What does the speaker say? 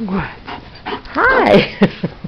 What? Hi.